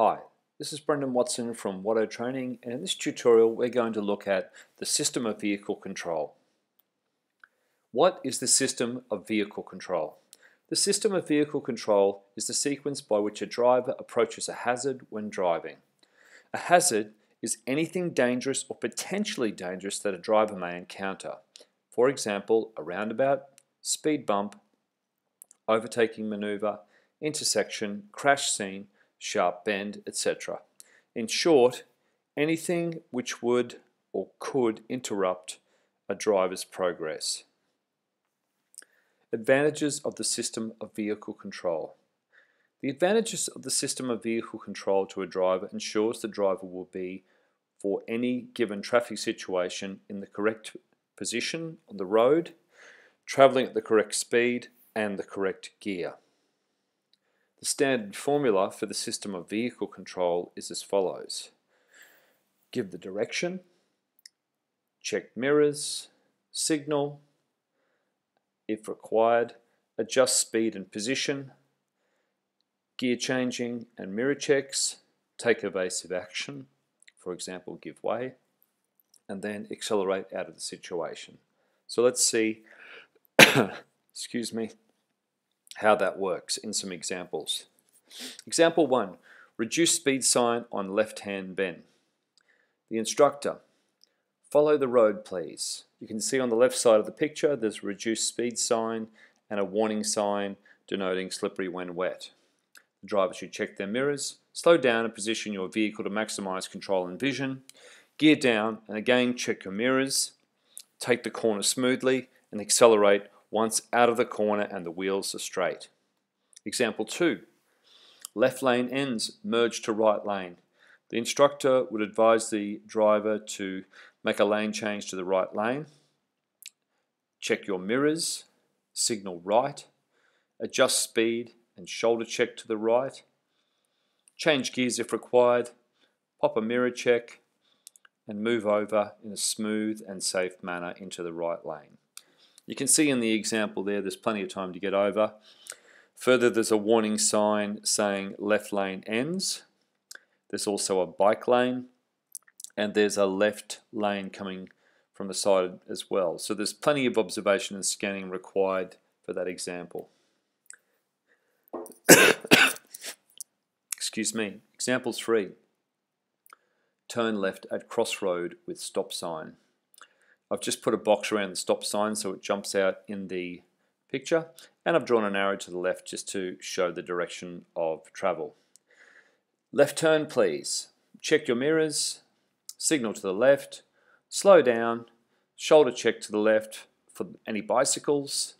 Hi, this is Brendan Watson from Watto Training and in this tutorial we're going to look at the system of vehicle control. What is the system of vehicle control? The system of vehicle control is the sequence by which a driver approaches a hazard when driving. A hazard is anything dangerous or potentially dangerous that a driver may encounter. For example, a roundabout, speed bump, overtaking maneuver, intersection, crash scene, sharp bend, etc. In short, anything which would or could interrupt a driver's progress. Advantages of the system of vehicle control. The advantages of the system of vehicle control to a driver ensures the driver will be for any given traffic situation in the correct position on the road, traveling at the correct speed and the correct gear. The standard formula for the system of vehicle control is as follows. Give the direction, check mirrors, signal, if required, adjust speed and position, gear changing and mirror checks, take evasive action, for example, give way, and then accelerate out of the situation. So let's see, excuse me, how that works in some examples. Example 1. Reduce speed sign on left-hand bend. The instructor. Follow the road please. You can see on the left side of the picture there's a reduced speed sign and a warning sign denoting slippery when wet. The driver should check their mirrors, slow down and position your vehicle to maximize control and vision, gear down and again check your mirrors, take the corner smoothly and accelerate once out of the corner and the wheels are straight. Example 2. Left lane ends, merge to right lane. The instructor would advise the driver to make a lane change to the right lane, check your mirrors, signal right, adjust speed and shoulder check to the right, change gears if required, pop a mirror check, and move over in a smooth and safe manner into the right lane. You can see in the example there, there's plenty of time to get over. Further, there's a warning sign saying left lane ends. There's also a bike lane, and there's a left lane coming from the side as well. So there's plenty of observation and scanning required for that example. Excuse me. Example 3. Turn left at crossroad with stop sign. I've just put a box around the stop sign so it jumps out in the picture and I've drawn an arrow to the left just to show the direction of travel. Left turn please. Check your mirrors, signal to the left, slow down, shoulder check to the left for any bicycles,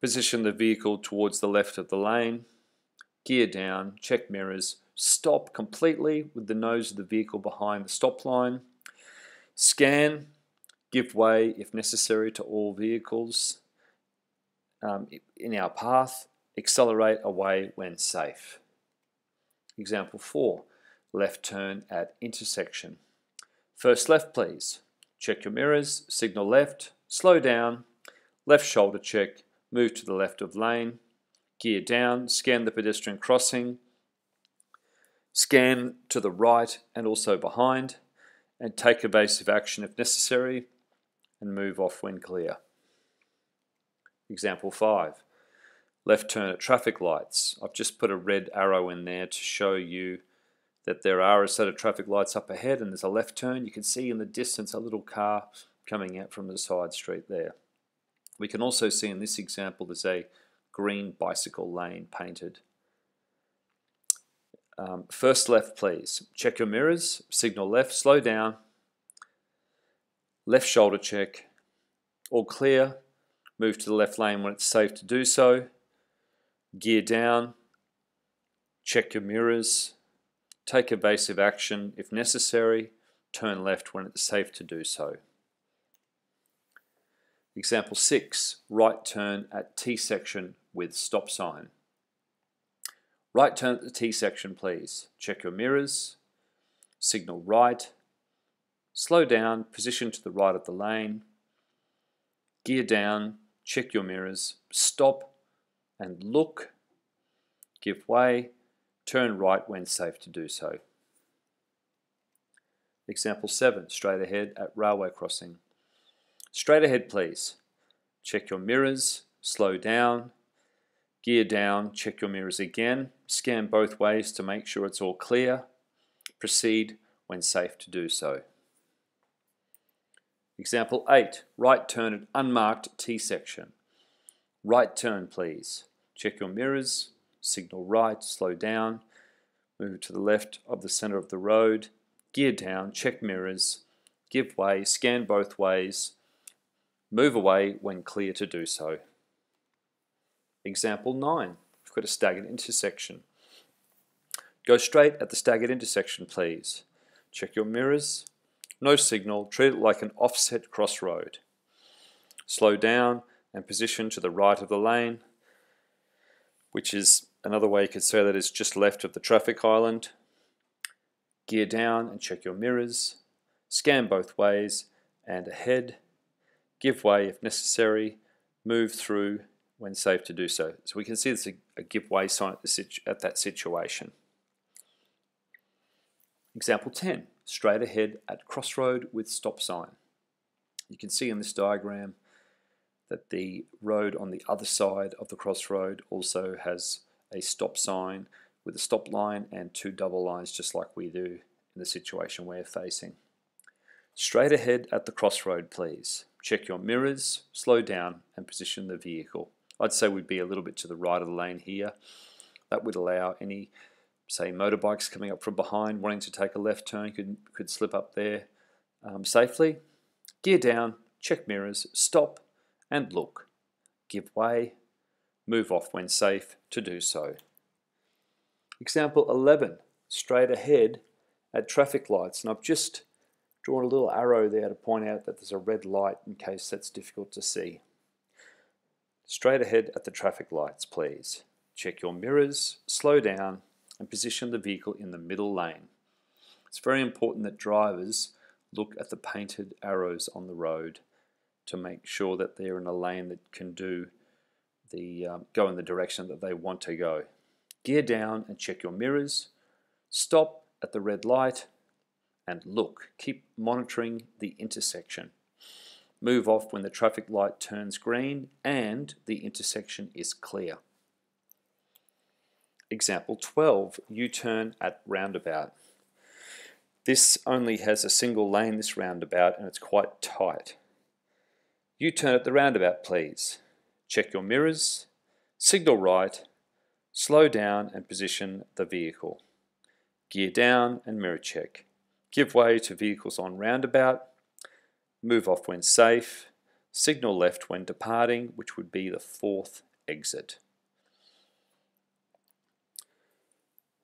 position the vehicle towards the left of the lane, gear down, check mirrors, stop completely with the nose of the vehicle behind the stop line, scan give way if necessary to all vehicles um, in our path, accelerate away when safe. Example 4, left turn at intersection. First left please. Check your mirrors, signal left, slow down, left shoulder check, move to the left of lane, gear down, scan the pedestrian crossing, scan to the right and also behind, and take evasive action if necessary, and move off when clear. Example 5. Left turn at traffic lights. I've just put a red arrow in there to show you that there are a set of traffic lights up ahead and there's a left turn. You can see in the distance a little car coming out from the side street there. We can also see in this example there's a green bicycle lane painted. Um, first left please. Check your mirrors, signal left, slow down, left shoulder check, all clear, move to the left lane when it's safe to do so, gear down, check your mirrors, take evasive action if necessary, turn left when it's safe to do so. Example 6, right turn at T section with stop sign. Right turn at the T section please. Check your mirrors, signal right, Slow down, position to the right of the lane, gear down, check your mirrors, stop and look, give way, Turn right when safe to do so. Example 7. Straight ahead at railway crossing. Straight ahead please. Check your mirrors, slow down, gear down, check your mirrors again, scan both ways to make sure it's all clear, proceed when safe to do so. Example 8. Right turn at unmarked T section. Right turn please. Check your mirrors, signal right, slow down, move to the left of the center of the road, gear down, check mirrors, give way, scan both ways, move away when clear to do so. Example 9. We've got a staggered intersection. Go straight at the staggered intersection, please. Check your mirrors. No signal. Treat it like an offset crossroad. Slow down and position to the right of the lane, which is another way you could say that is just left of the traffic island. Gear down and check your mirrors. Scan both ways and ahead. Give way if necessary. Move through when safe to do so. So we can see there's a, a give way sign at, at that situation. Example 10, straight ahead at crossroad with stop sign. You can see in this diagram that the road on the other side of the crossroad also has a stop sign with a stop line and two double lines just like we do in the situation we're facing. Straight ahead at the crossroad please. Check your mirrors, slow down and position the vehicle. I'd say we'd be a little bit to the right of the lane here. That would allow any, say, motorbikes coming up from behind wanting to take a left turn could, could slip up there um, safely. Gear down, check mirrors, stop and look. Give way, move off when safe to do so. Example 11, straight ahead at traffic lights. And I've just drawn a little arrow there to point out that there's a red light in case that's difficult to see. Straight ahead at the traffic lights, please. Check your mirrors, slow down, and position the vehicle in the middle lane. It's very important that drivers look at the painted arrows on the road to make sure that they're in a lane that can do the um, go in the direction that they want to go. Gear down and check your mirrors. Stop at the red light and look. Keep monitoring the intersection. Move off when the traffic light turns green and the intersection is clear. Example 12, U-turn at roundabout. This only has a single lane, this roundabout, and it's quite tight. U-turn at the roundabout, please. Check your mirrors, signal right, slow down and position the vehicle. Gear down and mirror check. Give way to vehicles on roundabout move off when safe, signal left when departing, which would be the fourth exit.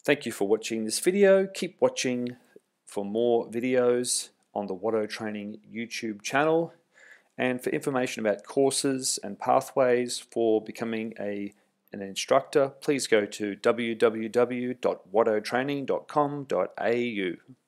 Thank you for watching this video. Keep watching for more videos on the Watto Training YouTube channel. And for information about courses and pathways for becoming a, an instructor, please go to www.wattotraining.com.au.